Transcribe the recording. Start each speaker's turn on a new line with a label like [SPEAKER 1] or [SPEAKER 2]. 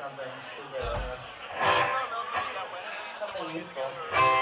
[SPEAKER 1] something to the something useful.